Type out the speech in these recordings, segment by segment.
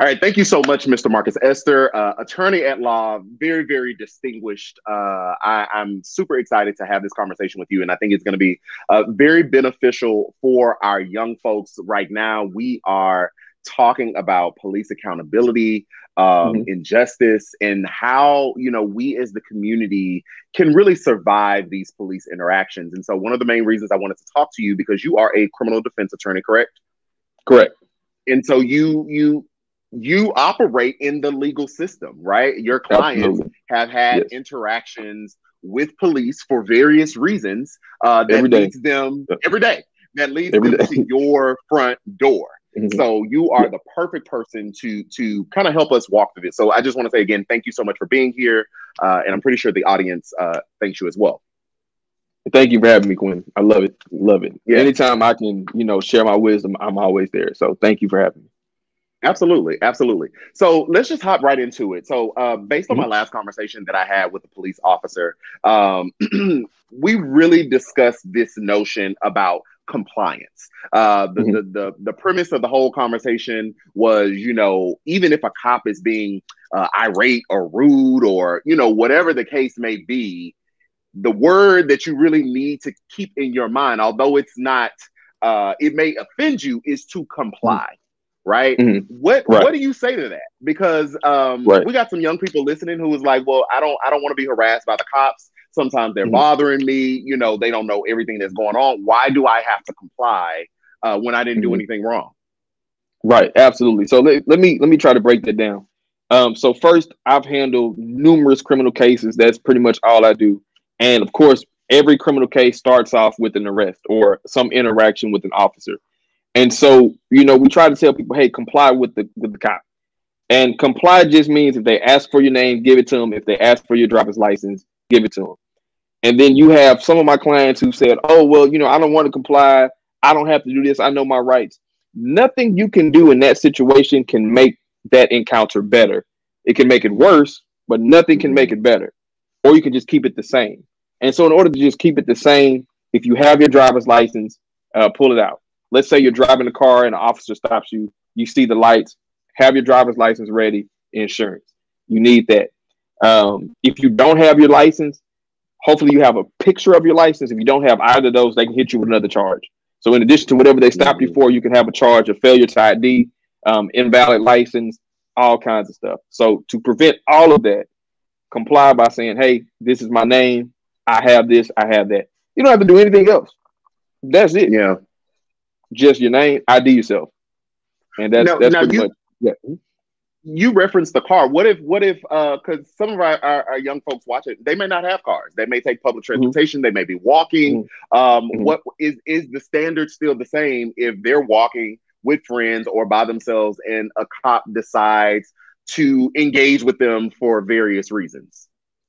All right, thank you so much, Mr. Marcus Esther, uh, attorney at law, very, very distinguished. Uh, I, am super excited to have this conversation with you, and I think it's going to be uh, very beneficial for our young folks right now. We are talking about police accountability, um, mm-hmm. injustice, and how you know we as the community can really survive these police interactions. And so, one of the main reasons I wanted to talk to you because you are a criminal defense attorney, correct? Correct. And so you you you operate in the legal system, right? Your clients Absolutely. have had yes. interactions with police for various reasons uh, that leads them every day. That leads every them day. to your front door. Mm-hmm. So you are yeah. the perfect person to to kind of help us walk through this. So I just want to say again, thank you so much for being here, uh, and I'm pretty sure the audience uh, thanks you as well. Thank you for having me, Quinn. I love it. Love it. Yeah. Anytime I can, you know, share my wisdom, I'm always there. So thank you for having me. Absolutely, absolutely. So let's just hop right into it. So, uh, based on my mm-hmm. last conversation that I had with the police officer, um, we really discussed this notion about compliance. Uh, the, mm-hmm. the, the the premise of the whole conversation was, you know, even if a cop is being uh, irate or rude or you know whatever the case may be, the word that you really need to keep in your mind, although it's not, uh, it may offend you, is to comply. Mm-hmm right? Mm-hmm. What right. what do you say to that? Because um, right. we got some young people listening who was like, "Well, I don't I don't want to be harassed by the cops. Sometimes they're mm-hmm. bothering me. You know, they don't know everything that's going on. Why do I have to comply uh, when I didn't mm-hmm. do anything wrong?" Right, absolutely. So let, let me let me try to break that down. Um, so first, I've handled numerous criminal cases. That's pretty much all I do. And of course, every criminal case starts off with an arrest or some interaction with an officer. And so, you know, we try to tell people, hey, comply with the with the cop. And comply just means if they ask for your name, give it to them. If they ask for your driver's license, give it to them. And then you have some of my clients who said, oh, well, you know, I don't want to comply. I don't have to do this. I know my rights. Nothing you can do in that situation can make that encounter better. It can make it worse, but nothing can make it better. Or you can just keep it the same. And so, in order to just keep it the same, if you have your driver's license, uh, pull it out let's say you're driving a car and an officer stops you, you see the lights, have your driver's license ready, insurance. You need that. Um, if you don't have your license, hopefully you have a picture of your license. If you don't have either of those, they can hit you with another charge. So in addition to whatever they stopped you mm-hmm. for, you can have a charge of failure to ID, um, invalid license, all kinds of stuff. So to prevent all of that, comply by saying, "Hey, this is my name. I have this. I have that." You don't have to do anything else. That's it. Yeah just your name, ID yourself, and that's now, that's now pretty you, much yeah. You referenced the car. What if what if uh because some of our, our, our, young folks watch it, they may not have cars. They may take public mm-hmm. transportation. Mm-hmm. They may be walking. Mm-hmm. Um, mm-hmm. what is is the standard still the same if they're walking with friends or by themselves and a cop decides to engage with them for various reasons?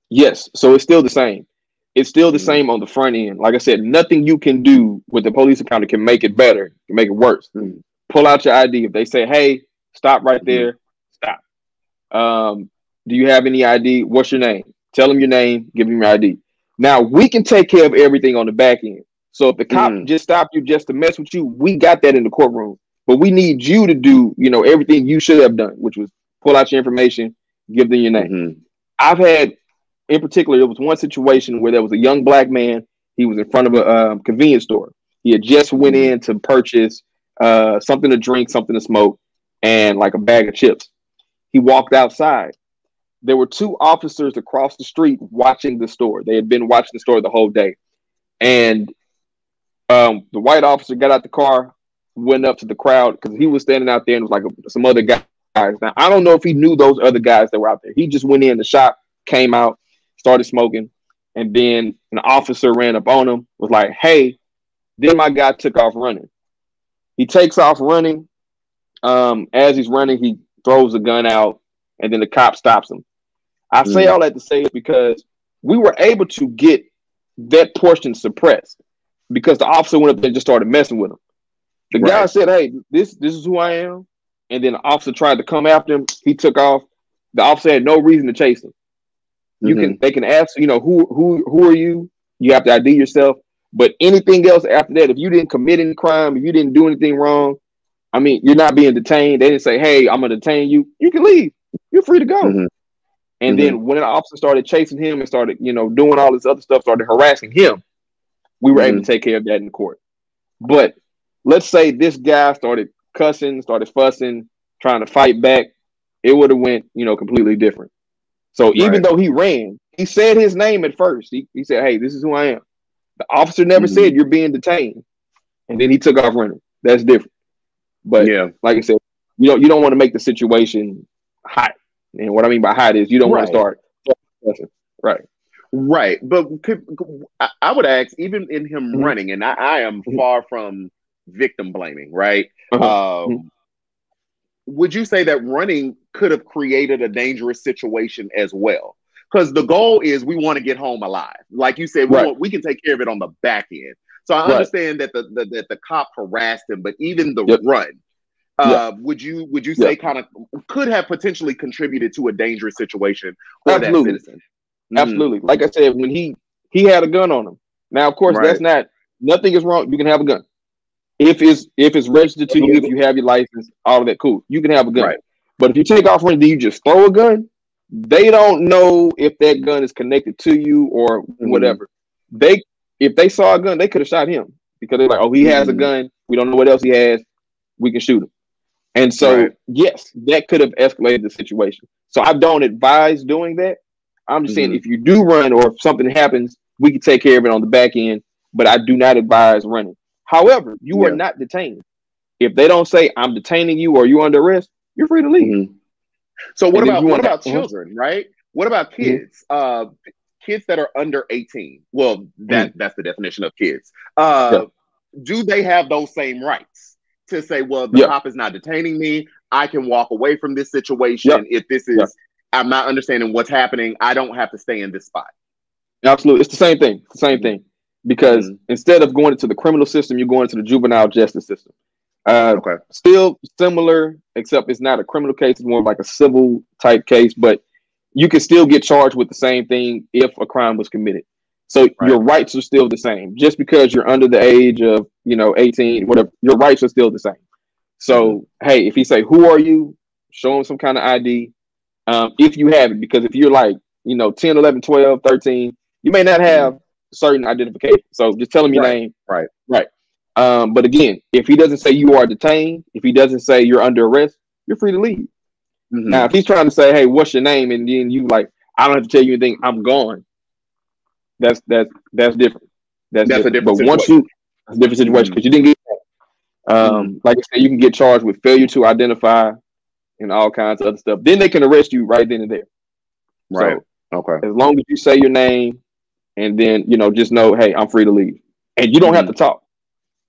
Yes, so it's still the same. It's still the mm-hmm. same on the front end. Like I said, nothing you can do with the police encounter can make it better, can make it worse. Mm-hmm. Pull out your ID. If they say, "Hey, stop right mm-hmm. there," stop. Um, do you have any ID? What's your name? Tell them your name. Give them your ID. Now we can take care of everything on the back end. So if the cop mm. just stopped you just to mess with you, we got that in the courtroom. But we need you to do, you know, everything you should have done, which was pull out your information, give them your name. Mm-hmm. I've had in particular, there was one situation where there was a young black man. He was in front of a um, convenience store. He had just went in to purchase uh, something to drink, something to smoke, and like a bag of chips. He walked outside. There were two officers across the street watching the store. They had been watching the store the whole day, and um, the white officer got out the car, went up to the crowd because he was standing out there and was like some other guys. Now I don't know if he knew those other guys that were out there. He just went in the shop, came out, started smoking, and then an officer ran up on him, was like, "Hey!" Then my guy took off running. He takes off running. Um, as he's running, he throws the gun out, and then the cop stops him. I say mm. all that to say it because we were able to get that portion suppressed because the officer went up there and just started messing with him. The right. guy said, "Hey, this this is who I am," and then the officer tried to come after him. He took off. The officer had no reason to chase him. You mm-hmm. can they can ask, you know, who who who are you? You have to ID yourself. But anything else after that, if you didn't commit any crime, if you didn't do anything wrong, I mean, you're not being detained. They didn't say, "Hey, I'm gonna detain you." You can leave. You're free to go. Mm-hmm. And mm-hmm. then when an officer started chasing him and started, you know, doing all this other stuff, started harassing him, we were mm-hmm. able to take care of that in court. But let's say this guy started cussing, started fussing, trying to fight back, it would have went, you know, completely different. So right. even though he ran, he said his name at first. He, he said, "Hey, this is who I am." The officer never mm-hmm. said you're being detained, and then he took off running. That's different. But yeah, like I said, you don't you don't want to make the situation hot. And what I mean by hot is you don't right. want to start. Right. Right. But could, I would ask, even in him mm-hmm. running, and I, I am mm-hmm. far from victim blaming, right? Uh-huh. Um. Would you say that running could have created a dangerous situation as well? Because the goal is we want to get home alive. Like you said, we, right. want, we can take care of it on the back end. So I right. understand that the, the, that the cop harassed him, but even the yep. run, uh, would you would you say kind of could have potentially contributed to a dangerous situation for Absolutely. that citizen? Mm-hmm. Absolutely. Like I said, when he he had a gun on him. Now, of course, right. that's not nothing is wrong. You can have a gun if it's if it's registered to you, if you have your license, all of that, cool. You can have a gun. Right. But if you take off running, do you just throw a gun? They don't know if that gun is connected to you or mm-hmm. whatever. They if they saw a gun, they could have shot him because they're like, oh, he has mm-hmm. a gun. We don't know what else he has. We can shoot him. And so, right. yes, that could have escalated the situation. So I don't advise doing that. I'm just mm-hmm. saying if you do run or if something happens, we can take care of it on the back end. But I do not advise running. However, you yeah. are not detained. If they don't say I'm detaining you or you're under arrest, you're free to leave. Mm-hmm. So what and about what about uh-huh. children, right? What about mm-hmm. kids? Mm-hmm. Uh, kids that are under 18. Well, that mm-hmm. that's the definition of kids. Uh, yeah. do they have those same rights to say, well, the cop is not detaining me. I can walk away from this situation if this is I'm not understanding what's happening. I don't have to stay in this spot. Absolutely. It's the same thing. the same thing. Because mm-hmm. instead of going into the criminal system, you're going into the juvenile justice system. Uh, okay. Still similar, except it's not a criminal case; it's more like a civil type case. But you can still get charged with the same thing if a crime was committed. So right. your rights are still the same. Just because you're under the age of you know 18, whatever, your rights are still the same. So mm-hmm. hey, if he say, "Who are you?" Show him some kind of ID. Um, if you have it, because if you're like you know 10, 11, 12, 13, you may not have certain identification. So just tell him your right. name. Right. Right. Um, but again, if he doesn't say you are detained, if he doesn't say you're under arrest, you're free to leave. Mm-hmm. Now, if he's trying to say, "Hey, what's your name?" and then you like, "I don't have to tell you anything. I'm gone." That's that's that's different. That's, that's different. a different. But situation. once you, a different situation because mm-hmm. you didn't get. Um, mm-hmm. like I said, you can get charged with failure to identify and all kinds of other stuff. Then they can arrest you right then and there. Right. So, okay. As long as you say your name, and then you know just know, hey, I'm free to leave, and you don't mm-hmm. have to talk.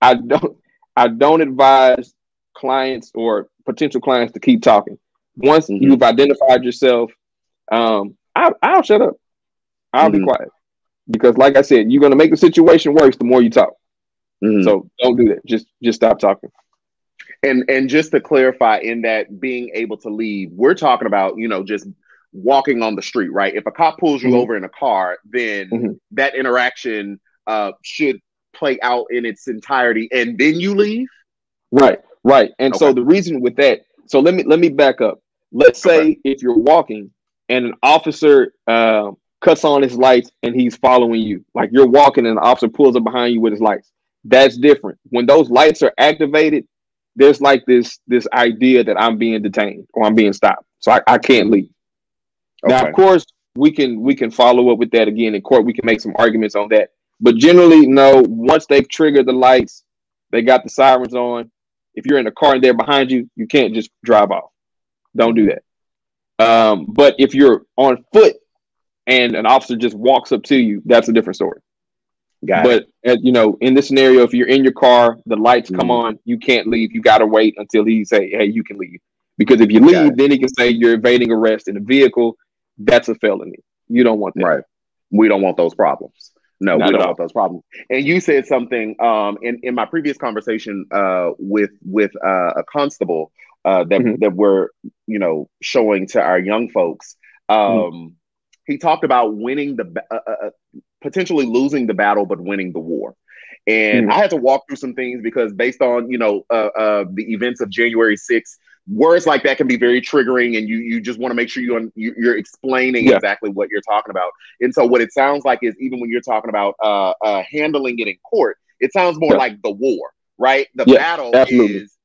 I don't. I don't advise clients or potential clients to keep talking. Once mm-hmm. you've identified yourself, um, I, will shut up. I'll mm-hmm. be quiet because, like I said, you're going to make the situation worse the more you talk. Mm-hmm. So don't do that. Just just stop talking. And and just to clarify, in that being able to leave, we're talking about you know just walking on the street, right? If a cop pulls you mm-hmm. over in a car, then mm-hmm. that interaction uh, should play out in its entirety, and then you leave. Right, right. And okay. so the reason with that, so let me let me back up. Let's say okay. if you're walking and an officer uh, cuts on his lights and he's following you, like you're walking and the officer pulls up behind you with his lights. That's different. When those lights are activated, there's like this this idea that I'm being detained or I'm being stopped, so I, I can't leave. Okay. Now, of course, we can we can follow up with that again in court. We can make some arguments on that. But generally, no. Once they've triggered the lights, they got the sirens on. If you're in a car and they're behind you, you can't just drive off. Don't do that. Um, but if you're on foot and an officer just walks up to you, that's a different story. Got but uh, you know, in this scenario, if you're in your car, the lights mm-hmm. come on, you can't leave. You got to wait until he say, "Hey, you can leave." Because if you leave, then he can say you're evading arrest in a vehicle, that's a felony. You don't want that. Right. We don't want those problems. No, Not we don't want those problems. And you said something um, in in my previous conversation uh, with with uh, a constable uh, that mm-hmm. that we're you know showing to our young folks. Um, mm-hmm. He talked about winning the uh, uh, uh, potentially losing the battle, but winning the war. And mm. I had to walk through some things because based on you know uh, uh, the events of January 6th, words like that can be very triggering, and you you just want to make sure you you're explaining yeah. exactly what you're talking about. And so what it sounds like is even when you're talking about uh, uh, handling it in court, it sounds more yeah. like the war, right? The yeah, battle absolutely. is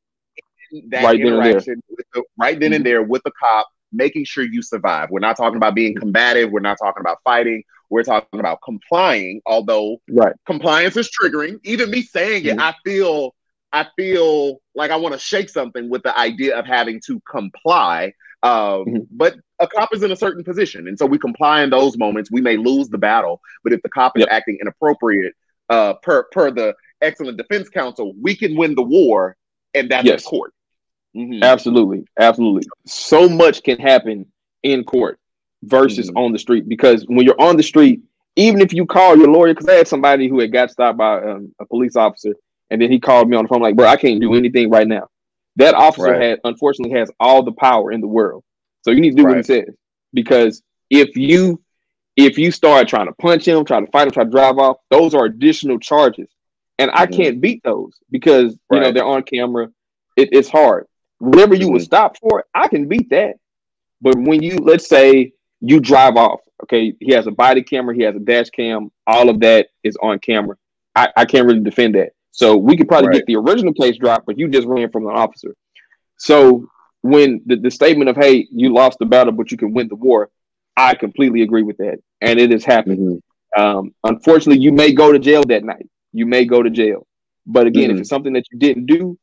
that right interaction the, right then mm-hmm. and there with the cop, making sure you survive. We're not talking about being combative. We're not talking about fighting. We're talking about complying. Although right. compliance is triggering. Even me saying mm-hmm. it, I feel I feel like I want to shake something with the idea of having to comply. Um, mm-hmm. But a cop is in a certain position, and so we comply in those moments. We may lose the battle, but if the cop is yep. acting inappropriate, uh, per per the excellent defense counsel, we can win the war, and that's yes. court. Mm-hmm. Absolutely, absolutely. So much can happen in court versus mm-hmm. on the street because when you're on the street, even if you call your lawyer, because I had somebody who had got stopped by um, a police officer, and then he called me on the phone like, "Bro, I can't do anything right now." That officer right. had unfortunately has all the power in the world, so you need to do right. what he says because if you if you start trying to punch him, try to fight him, try to drive off, those are additional charges, and I mm-hmm. can't beat those because right. you know they're on camera. It, it's hard. Whatever you mm-hmm. would stop for, I can beat that. But when you let's say you drive off, okay, he has a body camera, he has a dash cam, all of that is on camera. I, I can't really defend that. So we could probably right. get the original case dropped, but you just ran from an officer. So when the, the statement of hey, you lost the battle, but you can win the war, I completely agree with that. And it has happened. Mm-hmm. Um, unfortunately, you may go to jail that night. You may go to jail. But again, mm-hmm. if it's something that you didn't do,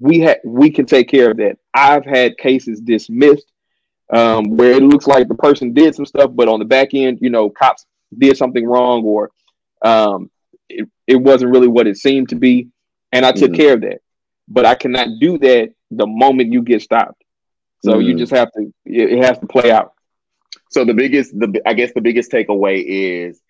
we had we can take care of that. I've had cases dismissed um, where it looks like the person did some stuff, but on the back end, you know, cops did something wrong or um, it, it wasn't really what it seemed to be, and I took mm-hmm. care of that. But I cannot do that the moment you get stopped. So mm-hmm. you just have to. It, it has to play out. So the biggest, the I guess the biggest takeaway is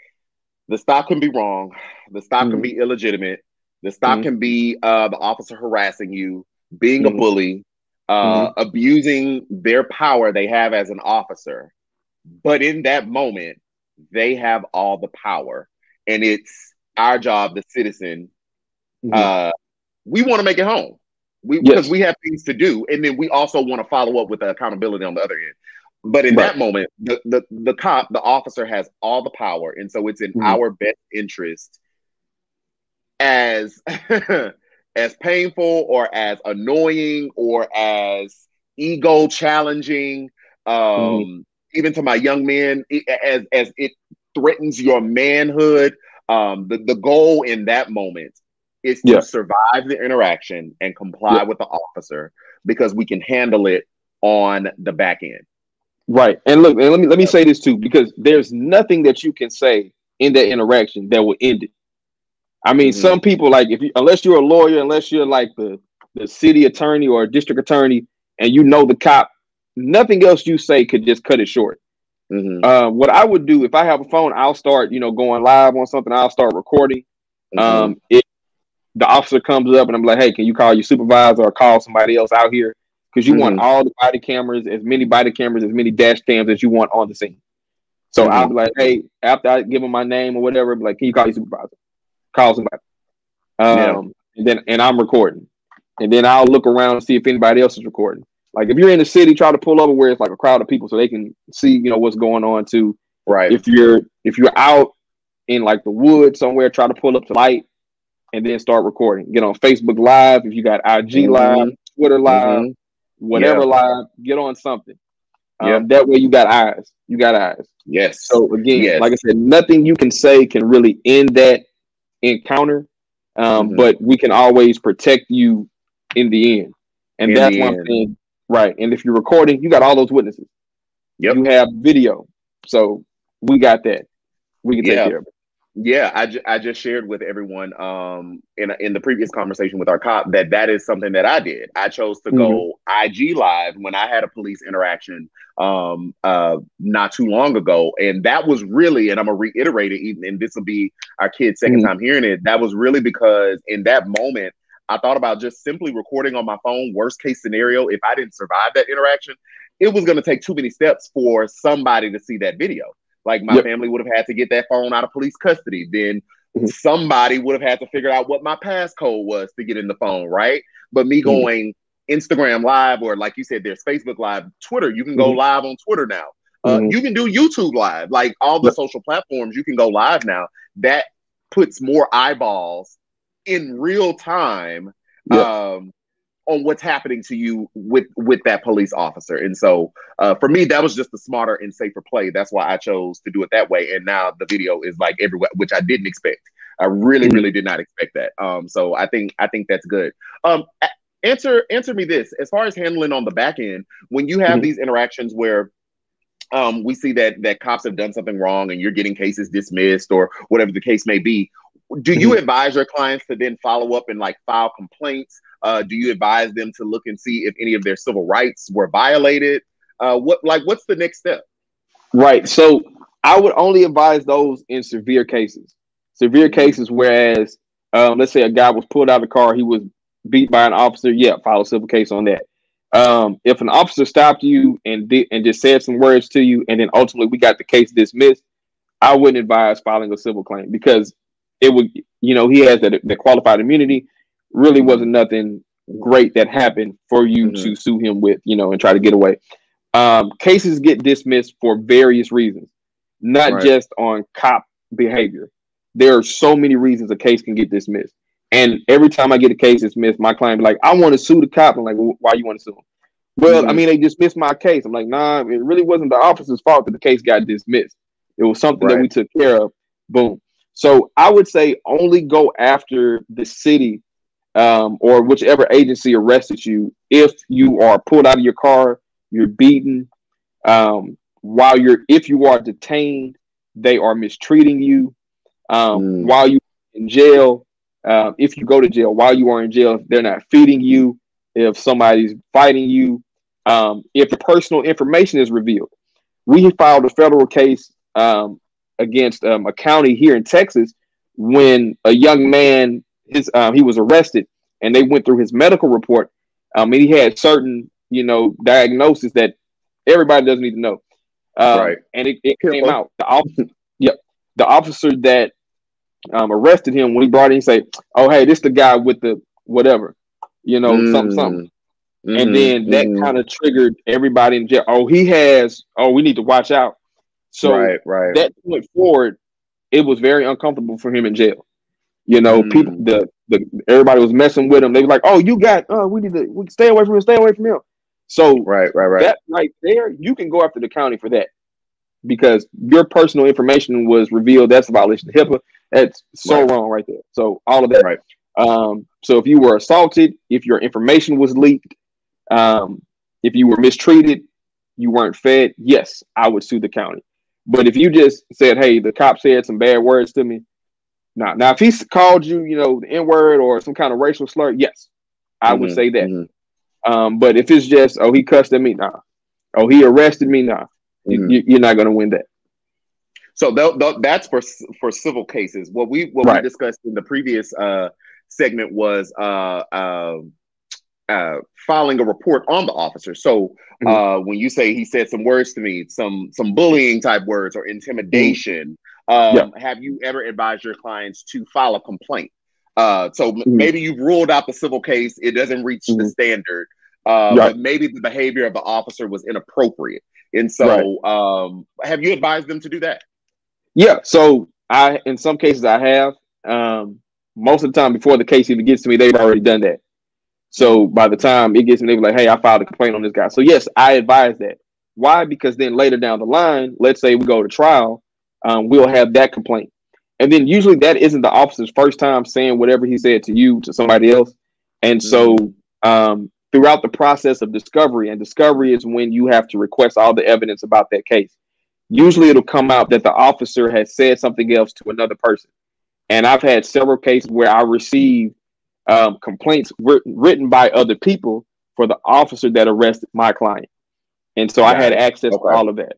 the stop can be wrong, the stop mm-hmm. can be illegitimate, the stop mm-hmm. can be uh, the officer harassing you, being a bully, uh, mm-hmm. abusing their power they have as an officer. But in that moment, they have all the power, and it's our job, the citizen. Mm-hmm. Uh, we want to make it home. We yes. because we have things to do, and then we also want to follow up with the accountability on the other end. But in right. that moment, the, the the cop, the officer has all the power, and so it's in mm-hmm. our best interest as as painful or as annoying or as ego challenging um mm-hmm. even to my young men as as it threatens your manhood um the, the goal in that moment is to yeah. survive the interaction and comply yeah. with the officer because we can handle it on the back end right and look and let me let me say this too because there's nothing that you can say in that interaction that will end it I mean, mm-hmm. some people like if you unless you're a lawyer, unless you're like the the city attorney or district attorney, and you know the cop, nothing else you say could just cut it short. Mm-hmm. Uh, what I would do if I have a phone, I'll start, you know, going live on something. I'll start recording. Mm-hmm. Um, if the officer comes up and I'm like, "Hey, can you call your supervisor or call somebody else out here?" Because you want mm-hmm. all the body cameras, as many body cameras, as many dash cams as you want on the scene. So I'll mm-hmm. be like, "Hey," after I give him my name or whatever, be like, "Can you call your supervisor?" call somebody. Um, yeah. and then and I'm recording, and then I'll look around and see if anybody else is recording. Like if you're in the city, try to pull over where it's like a crowd of people so they can see you know what's going on too. Right. If you're if you're out in like the woods somewhere, try to pull up to light and then start recording. Get on Facebook Live if you got IG mm-hmm. Live, Twitter Live, mm-hmm. whatever yeah. live. Get on something. Um, yeah. That way you got eyes. You got eyes. Yes. So again, yes. like I said, nothing you can say can really end that encounter, um, mm-hmm. but we can always protect you in the end. And in that's one thing, right? And if you're recording, you got all those witnesses. Yep. You have video, so we got that. We can take yeah. care of it. Yeah, I, ju- I just shared with everyone um, in in the previous conversation with our cop that that is something that I did. I chose to mm-hmm. go IG live when I had a police interaction um, uh, not too long ago, and that was really, and I'm gonna reiterate it, even, and this will be our kid's 2nd mm-hmm. time hearing it. That was really because in that moment, I thought about just simply recording on my phone. Worst case scenario, if I didn't survive that interaction, it was gonna take too many steps for somebody to see that video. Like my yep. family would have had to get that phone out of police custody. Then mm-hmm. somebody would have had to figure out what my passcode was to get in the phone, right? But me mm-hmm. going Instagram live or like you said, there's Facebook live, Twitter, you can go mm-hmm. live on Twitter now. Uh, mm-hmm. You can do YouTube live, like all the social platforms, you can go live now. That puts more eyeballs in real time um, on what's happening to you with with that police officer. And so uh, for me, that was just a smarter and safer play. That's why I chose to do it that way. And now the video is like everywhere, which I didn't expect. I really, mm-hmm. really did not expect that. Um, so I think I think that's good. Um, answer answer me this: as far as handling on the back end, when you have mm-hmm. these interactions where um, we see that that cops have done something wrong and you're getting cases dismissed or whatever the case may be do you mm-hmm. advise your clients to then follow up and like file complaints uh, do you advise them to look and see if any of their civil rights were violated? Uh, what like what's the next step? Right. So I would only advise those in severe cases. Severe cases, whereas um, let's say a guy was pulled out of the car, he was beat by an officer. Yeah, file a civil case on that. Um, if an officer stopped you and did and just said some words to you, and then ultimately we got the case dismissed, I wouldn't advise filing a civil claim because it would, you know, he has that, that qualified immunity really wasn't nothing great that happened for you mm-hmm. to sue him with, you know, and try to get away. Um, cases get dismissed for various reasons, not right. just on cop behavior. There are so many reasons a case can get dismissed. And every time I get a case dismissed, my client be like, I want to sue the cop. I'm like, well, why you want to sue him? Well, mm-hmm. I mean, they dismissed my case. I'm like, nah, it really wasn't the officer's fault that the case got dismissed. It was something right. that we took care of. Boom. So I would say only go after the city um, or whichever agency arrested you, if you are pulled out of your car, you're beaten, um, while you're if you are detained, they are mistreating you. Um, mm. While you in jail, uh, if you go to jail, while you are in jail, if they're not feeding you. If somebody's fighting you, um, if personal information is revealed, we filed a federal case um, against um, a county here in Texas when a young man his um, he was arrested and they went through his medical report. Um, and he had certain, you know, diagnosis that everybody doesn't need to know. Um, right. And it, it came out. The officer, yep, the officer that um, arrested him when he brought in, say, "Oh, hey, this the guy with the whatever, you know, mm. something, something." Mm-hmm. And then that mm-hmm. kind of triggered everybody in jail. Oh, he has. Oh, we need to watch out. So right, right. that point forward, it was very uncomfortable for him in jail. You know, mm. people the the everybody was messing with him. They were like, "Oh, you got oh, we need to we stay away from him, stay away from him." So right, right, right. That right there, you can go after the county for that because your personal information was revealed. That's a violation of HIPAA. That's so right. wrong right there. So all of that. Right. Um, so if you were assaulted, if your information was leaked, um, if you were mistreated, you weren't fed, yes, I would sue the county. But if you just said, "Hey, the cop said some bad words to me," Now, now, if he called you, you know, the N word or some kind of racial slur, yes, I mm-hmm, would say that. Mm-hmm. Um, but if it's just, oh, he cussed at me, nah. Oh, he arrested me, nah. Mm-hmm. You, are not going to win that. So th- th- that's for for civil cases. What we what right. we discussed in the previous uh, segment was uh, uh, uh, filing a report on the officer. So mm-hmm. uh, when you say he said some words to me, some some bullying type words or intimidation, um, yeah. Have you ever advised your clients to file a complaint? Uh, so mm-hmm. maybe you've ruled out the civil case; it doesn't reach mm-hmm. the standard. Uh, right. But maybe the behavior of the officer was inappropriate, and so right. um, have you advised them to do that? Yeah. So I, in some cases, I have. Um, most of the time, before the case even gets to me, they've already done that. So by the time it gets me, they're like, "Hey, I filed a complaint on this guy." So yes, I advise that. Why? Because then later down the line, let's say we go to trial, um, we'll have that complaint. And then usually that isn't the officer's first time saying whatever he said to you to somebody else. And so mm-hmm. um, throughout the process of discovery, and discovery is when you have to request all the evidence about that case. Usually it'll come out that the officer has said something else to another person. And I've had several cases where I received um, complaints written by other people for the officer that arrested my client. And so I had access okay. to all of that.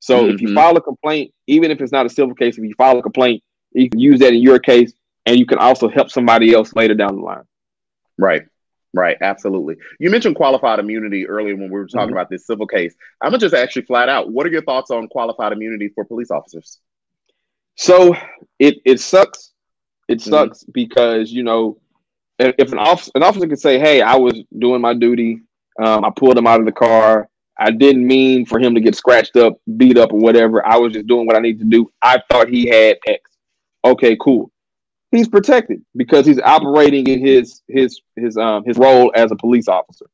So mm-hmm. if you mm-hmm. file a complaint, even if it's not a civil case, if you file a complaint, you can use that in your case, and you can also help somebody else later down the line. Right. Right, absolutely. You mentioned qualified immunity earlier when we were talking mm-hmm. about this civil case. I'm gonna just actually flat out. What are your thoughts on qualified immunity for police officers? So it it sucks It mm-hmm. sucks because you know if an officer an officer could say, "Hey, I was doing my duty. Um, I pulled him out of the car. I didn't mean for him to get scratched up, beat up, or whatever. I was just doing what I need to do. I thought he had X. Okay, cool. He's protected because he's operating in his his his um his role as a police officer.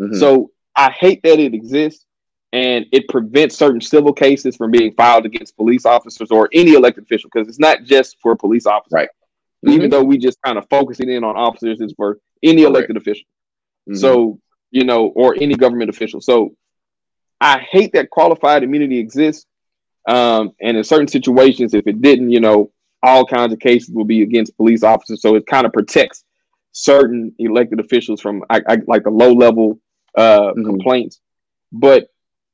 Mm-hmm. So I hate that it exists and it prevents certain civil cases from being filed against police officers or any elected official because it's not just for police officers. Right. Mm-hmm. Even though we just kind of focusing in on officers, it's for any elected right. official. Mm-hmm. So, you know, or any government official. So I hate that qualified immunity exists. Um, and in certain situations, if it didn't, you know, all kinds of cases will be against police officers. So it kind of protects certain elected officials from I, I, like the low level uh, mm-hmm. complaints. But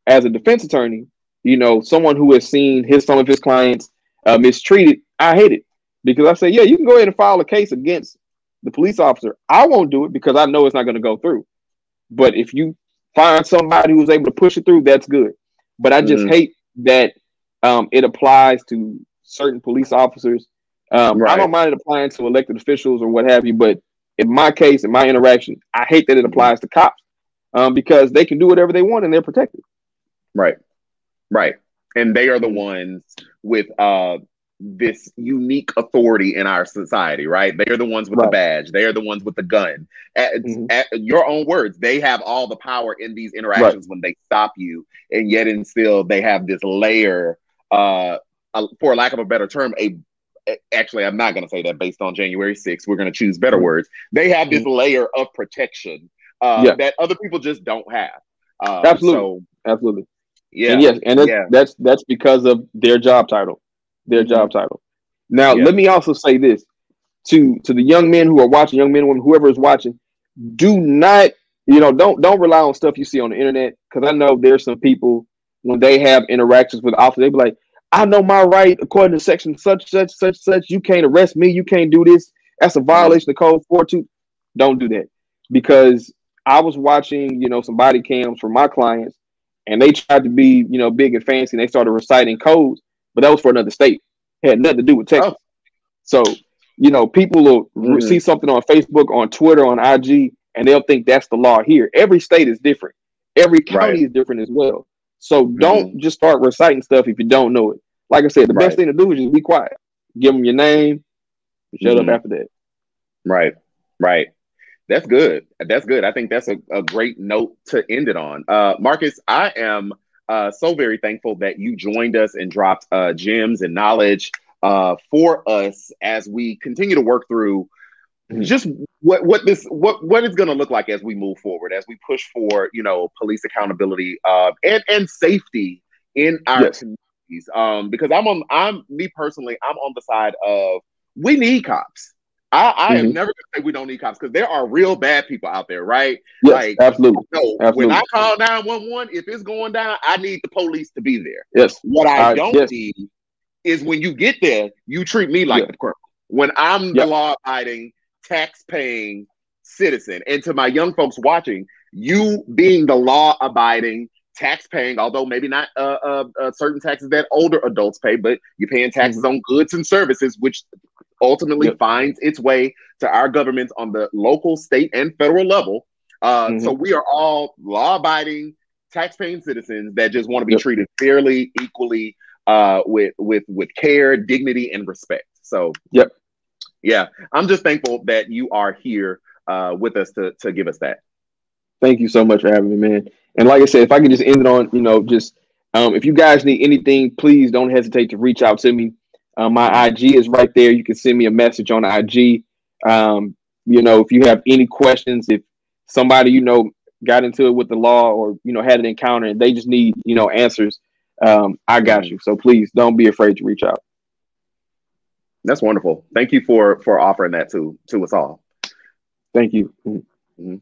as a defense attorney, you know, someone who has seen his some of his clients uh, mistreated, I hate it because I say, yeah, you can go ahead and file a case against the police officer. I won't do it because I know it's not going to go through. But if you find somebody who's able to push it through, that's good. But I just mm-hmm. hate that um, it applies to certain police officers. Um, right. I don't mind it applying to elected officials or what have you, but in my case, in my interaction, I hate that it applies to cops um, because they can do whatever they want and they're protected. Right. Right. And they are the ones with uh this unique authority in our society, right? They are the ones with right. the badge. They are the ones with the gun. At, mm-hmm. at, your own words, they have all the power in these interactions right. when they stop you, and yet and still they have this layer, uh, for lack of a better term, a actually I'm not going to say that based on January 6th. We're going to choose better mm-hmm. words. They have this mm-hmm. layer of protection uh, yeah. that other people just don't have. Uh, Absolutely. So, Absolutely. Yeah. And yes, and yeah. that's that's because of their job title. Their mm-hmm. job title. Now, yeah. let me also say this to to the young men who are watching, young men and women, whoever is watching, do not, you know, don't don't rely on stuff you see on the internet. Because I know there's some people when they have interactions with officers, they be like, I know my right according to section such, such, such, such. You can't arrest me. You can't do this. That's a violation of code 42. Don't do that. Because I was watching, you know, some body cams for my clients and they tried to be, you know, big and fancy and they started reciting codes, but that was for another state. It had nothing to do with Texas. Oh. So, you know, people will mm-hmm. see something on Facebook, on Twitter, on IG, and they'll think that's the law here. Every state is different. Every county right. is different as well. So don't mm-hmm. just start reciting stuff if you don't know it. Like I said, the right. best thing to do is just be quiet. Give them your name. Shut mm-hmm. up after that. Right. Right. That's good. That's good. I think that's a, a great note to end it on. Uh, Marcus, I am uh, so very thankful that you joined us and dropped uh, gems and knowledge uh, for us as we continue to work through mm-hmm. just what what this what what it's going to look like as we move forward, as we push for you know police accountability uh, and and safety in our yes. communities. Um, because I'm on I'm me personally I'm on the side of we need cops. I, I mm-hmm. am never gonna say we don't need cops because there are real bad people out there, right? Yes, like, absolutely. No, absolutely. when I call 911, if it's going down, I need the police to be there. Yes. What I don't yes. need is when you get there, you treat me like yeah. the criminal. When I'm the law abiding, tax paying citizen. And to my young folks watching, you being the law abiding, tax paying, although maybe not uh, uh, uh, certain taxes that older adults pay, but you're paying taxes mm-hmm. on goods and services, which ultimately yep. finds its way to our governments on the local, state, and federal level. Uh, mm-hmm. So we are all law-abiding, tax-paying citizens that just want to be yep. treated fairly, equally, uh, with with with care, dignity, and respect. So, yep, yeah, I'm just thankful that you are here uh, with us to to give us that. Thank you so much for having me, man. And like I said, if I could just end it on, you know, just um, if you guys need anything, please don't hesitate to reach out to me. Uh, my IG is right there. You can send me a message on IG. Um, you know, if you have any questions, if somebody you know got into it with the law or you know had an encounter and they just need you know answers, um, I got you. So please don't be afraid to reach out. That's wonderful. Thank you for for offering that to to us all. Thank you. Mm-hmm.